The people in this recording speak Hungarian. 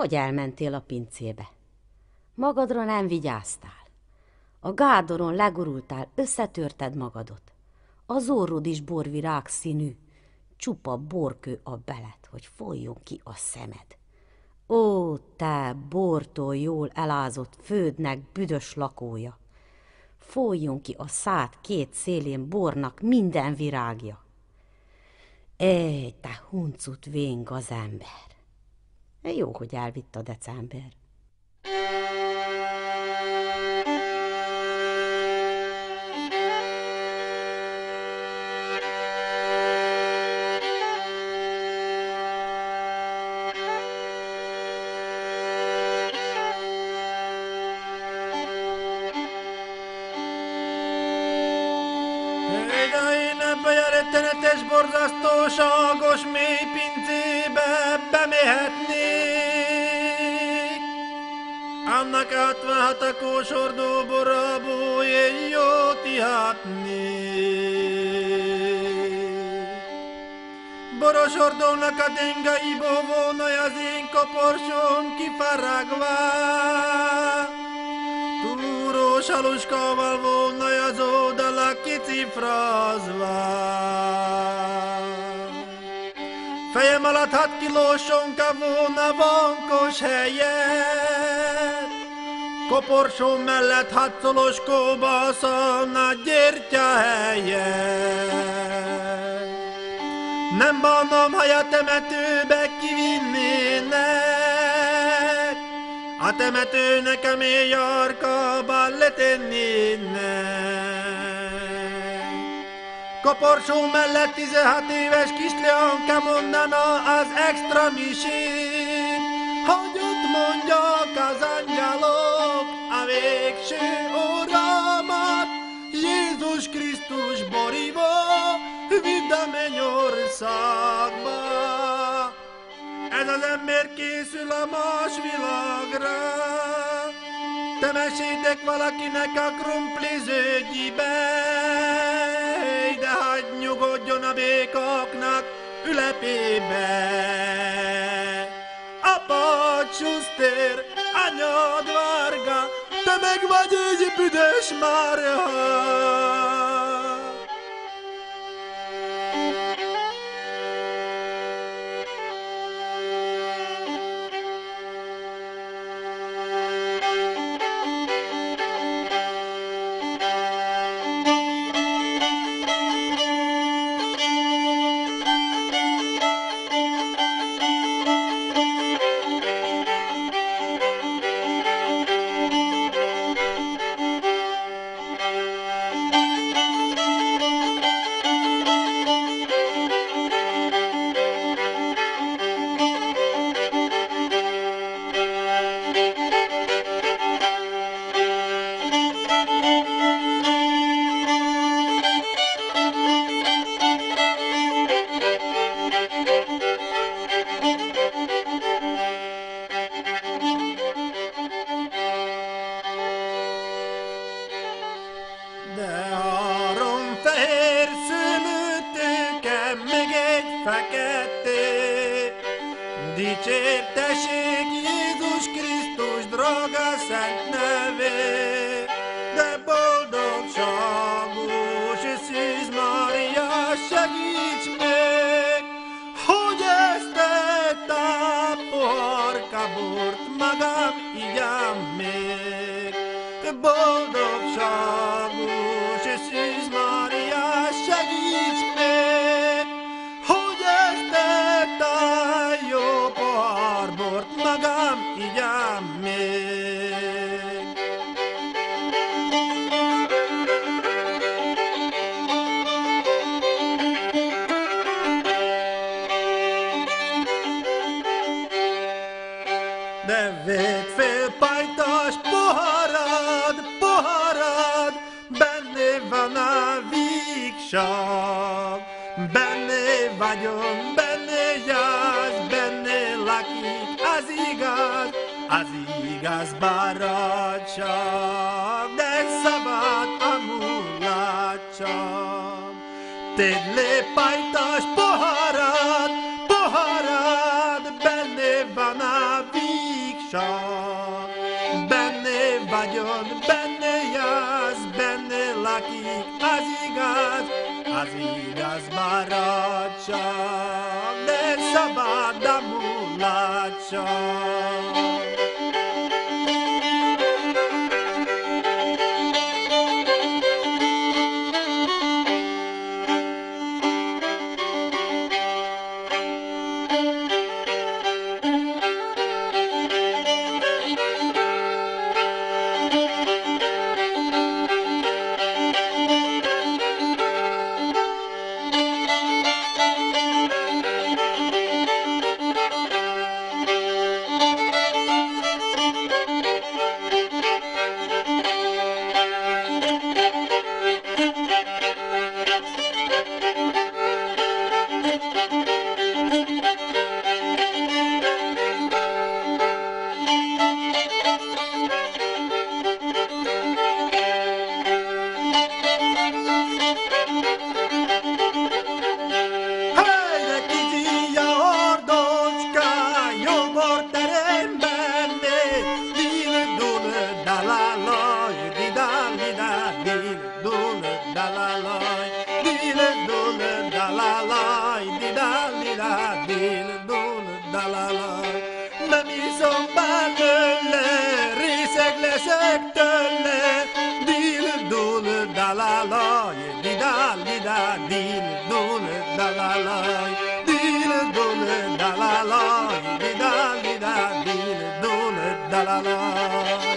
hogy elmentél a pincébe. Magadra nem vigyáztál. A gádoron legurultál, összetörted magadot. Az orrod is borvirág színű, csupa borkő a belet, hogy folyjon ki a szemed. Ó, te bortól jól elázott földnek büdös lakója! Folyjon ki a szád két szélén bornak minden virágja. Éj, te huncut véng az ember! Jó, hogy elvitt a december. rettenetes, borzasztóságos mély pincébe بمهتنيك عنك عتمهتك وشرد برابو ييوتي هاتنيك برو شردو نكتنغا يبوو نيازينكو برشون كي فراغوا Túru šaluškoval vôľna jazú dala kici frozval. Alatt hat kilós sonka volna vankos helyet, Koporsó mellett hatszolos kóbasza nagy gyertya helyet. Nem bánom, ha a temetőbe kivinnének, a temetőnek a mély arkában letennének. Koporsó mellett 16 éves kisleanka mondana az extra misét, hogy ott mondjak az angyalok a végső óramat, Jézus Krisztus borívó, vidd a mennyországba. Ez az ember készül a más világra, te mesétek valakinek a krumpli ülepébe. Apa, Schuster, anyad Varga, te meg vagy egy büdös marha. διτσέπτασε κλείδους Χριστούς δρόγας σαν να βε Δε πόντο ψάγους εσείς Μαρία σαγίτς με Χωγέστε τα πόρκα μπουρτ μαγαπιά με Δε πόντο ψάγους vedd fel pajtas poharad, poharad, benne van a vígság. Benne vagyok, benne jársz, benne lakik az igaz, az igaz barátság. De szabad a mulatság. Tedd le pajtas poharad, hatással. Benné vagyon, benné jársz, benné lakik, az igaz, az igaz barátság, de szabad a mulatság. alalar Memizom ben ölle Riseklesek dölle Dil dul dalalay Didal didal dil dul dalalay Dil dul dalalay Didal didal dil dul dalalay